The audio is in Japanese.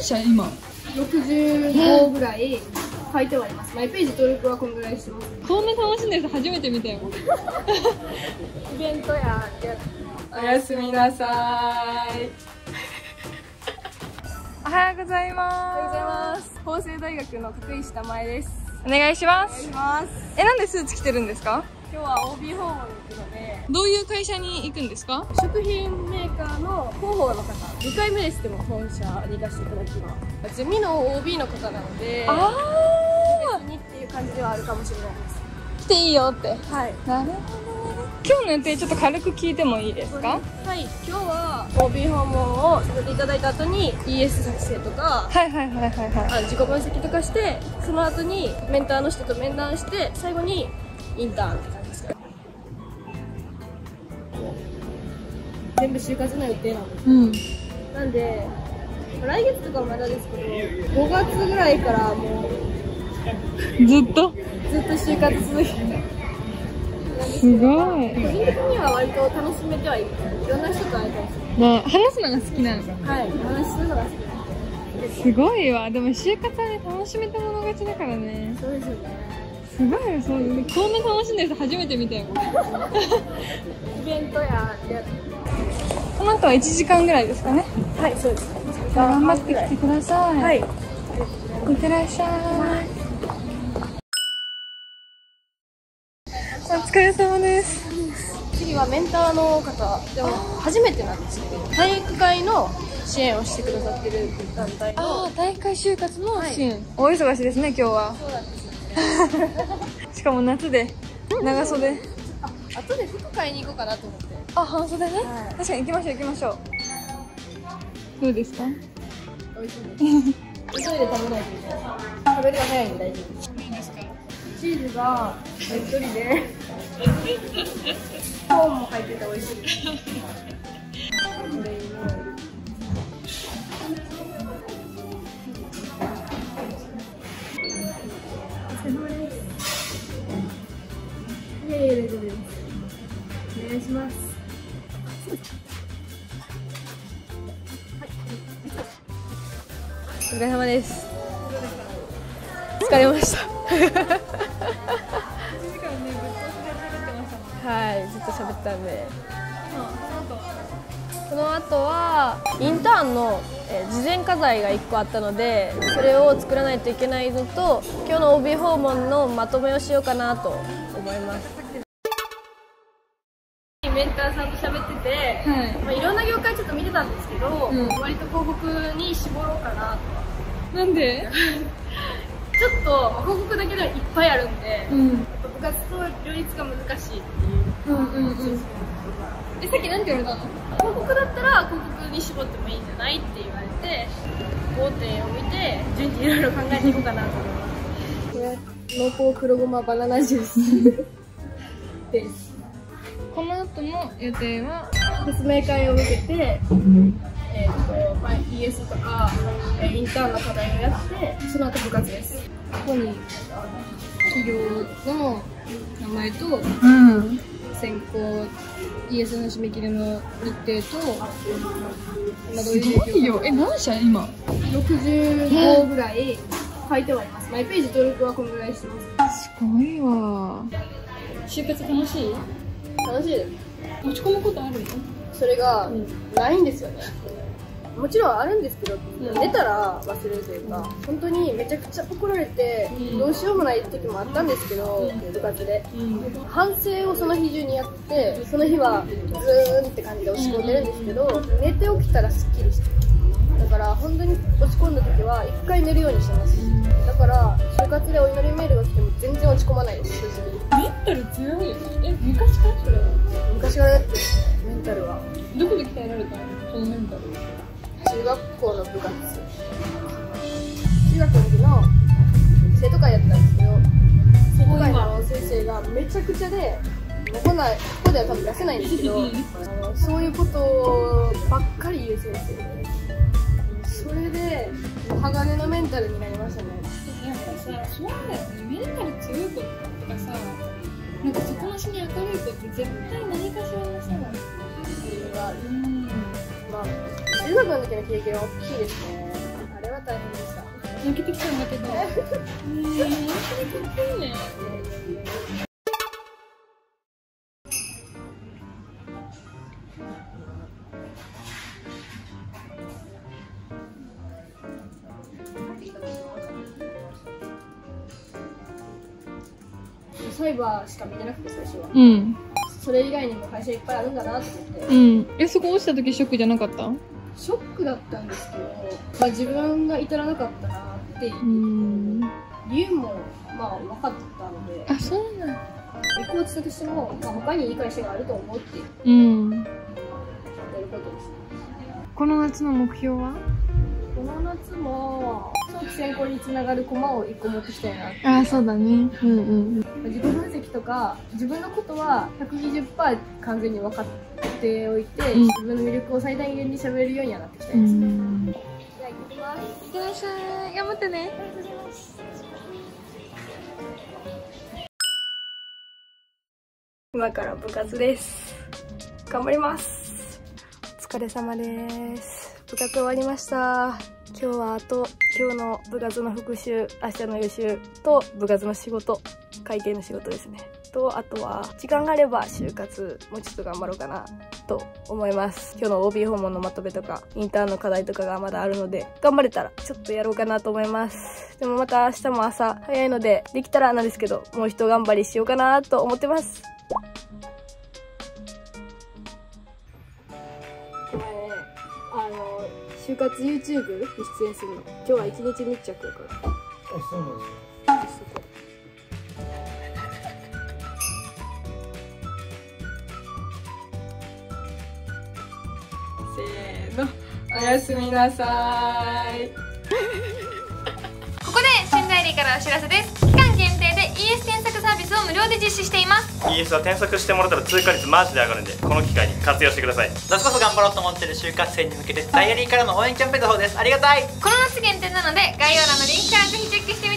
何社今。65ぐらい書いてはいます。マイページ登録はこんぐらいしてます。こんな楽しんでる人初めて見たよ。イベントやおやすみなさい。おはようございおまはようございます。法政大学の角石田前です。す。お願いします。えなんでスーツ着てるんですか？今日は OB 訪問に行くので。どういう会社に行くんですか？食品メーカーの広報の方。2回目ですでも本社に行かせていただきます。ゼミの OB の方なのであ別にっていう感じではあるかもしれないです。あ来ていいよって。はい。なるほどね今日の予定ちょっと軽く聞いてもいいですか？はい。今日は OB 訪問をさせていただいた後に ES 作成とかはいはいはいはいはい。あ自己分析とかしてその後にメンターの人と面談して最後にインターンって感じ全部就活の予定なんですうん。なんで来月とかはまだですけど5月ぐらいからもうずっと？ずっと就活続けて。すごい。個人的には割と楽しめてはいる。いろんな人と会えたりする。まあ話すのが好きなのか。はいお話しするのが好き。すごいわ。でも就活はね楽しめたもの勝ちだからね。そうですよね。すごいよそう。こんな楽しんでる人初めて見たよ。イベントややこの後は1時間ぐらいですかね。はいそうです。頑張ってきてください。はい。いってらっしゃい。お疲れ様です。次はメンターの方でも初めてなんですけど体育会の支援をしてくださってる団体のああ大会就活のシーン、お忙しいですね今日は。そうなんです しかも夏で長袖。あ後で服買いに行こうかなと思って。あ半袖ね、はい。確かに行きましょう行きましょう。どうですか？美味しいです。急いで食べないといけない。食べるの早いんで大丈夫。ですいいですかチーズがねっとりで。コーンも入ってて美味しい。です。これいえいえ大丈夫ですお疲れ様です。疲れました。はいずっと喋ったんで。この後はインターンの、事前課題が1個あったのでそれを作らないといけないのと今日の OB 訪問のまとめをしようかなと思います。メンターさんと喋ってて、はい。まあ、いろんな業界ちょっと見てたんですけど、うん。割と広告に絞ろうかなと。なんで？ちょっとまあ広告だけでもいっぱいあるんで、うん。部活と両立が難しいっていう。うんうんうん。えさっきなんて言われたの？広告だったら広告に絞ってもいいんじゃないって言われて5点を見て順次いろいろ考えていこうかなと思います。濃厚黒ごまバナナジュース。で すこの後の予定は。説明会を受けて、えーとまあ、ES とか、えーインターンの課題をやってその後部活です。ここに企業の名前とうん選考 ES の締め切りの日程と、まあ、どういうすごいよえ何社今？65ぐらい書いてはいます。マイページ登録はこのぐらいしてます。すごいわ。就活楽しい？楽しいです。落ち込むことあるの？それがないんですよね。もちろんあるんですけど寝たら忘れるというか本当にめちゃくちゃ怒られてうん。どうしようもない時もあったんですけど部活で。うん。反省をその日中にやってその日はズーンって感じで落ち込んでるんですけど寝て起きたらすっきりしてだから本当に落ち込んだ時は一回寝るようにしてます。だから就活でお祈りメールが来ても全然落ち込まないですタル強いよえ昔からそれは？昔からやってるメンタルは。どこで鍛えられたの？そのメンタル。中学校の部活。中学の時の生徒会やったんですけど生徒会の先生がめちゃくちゃでこんなここでは多分出せないんですけどうんあのそういうことばっかり言う先生でそれで鋼のメンタルになりましたね。やっぱさそうだよね。メンタル強い子とかさなんか底なしに明るい子って絶対何かしらのさっていうのがあるうん。まあ中学の時の経験は大きいですね。あれは泣けてきたんだけど。ねえ本当にかっこいいねサイバーしか見てなくて最初は。うん。それ以外にも会社いっぱいあるんだなって思って。うん。えそこ落ちた時ショックじゃなかった？ショックだったんですけど、まあ、自分が至らなかったなっていう。うん。理由もまあ分かったので。あそうなん行こうとしたとしても、まあ、他にいい会社があると思ってやうん。ることです。この夏の目標は？この夏も早期選考につながる駒を1個持ってきたいな。あそうだね。うんうん自己分析とか自分のことは120%完全に分かっておいて、うん。自分の魅力を最大限に喋れるようにはなっていきたういです、ん。じゃあ行ってきます。いってらっしゃい頑張ってね。今から部活です。頑張ります。お疲れ様です。部活終わりました今日はあと今日の部活の復習明日の予習と部活の仕事会計の仕事ですね。とあとは時間があれば就活もうちょっと頑張ろうかなと思います。今日の OB 訪問のまとめとかインターンの課題とかがまだあるので頑張れたらちょっとやろうかなと思います。でもまた明日も朝早いのでできたらなんですけどもう一頑張りしようかなと思ってます。就活 YouTube に出演するの。今日は一日密着だから。あ、そうなんですか。せーの。おやすみなさい。ここで仙台リーからお知らせです ES は添削してもらったら通過率マジで上がるんでこの機会に活用してください。夏こそ頑張ろうと思ってる就活生に向けてダイアリーからの応援キャンペーンの方です。ありがたい。この夏限定なので概要欄のリンクからぜひチェックして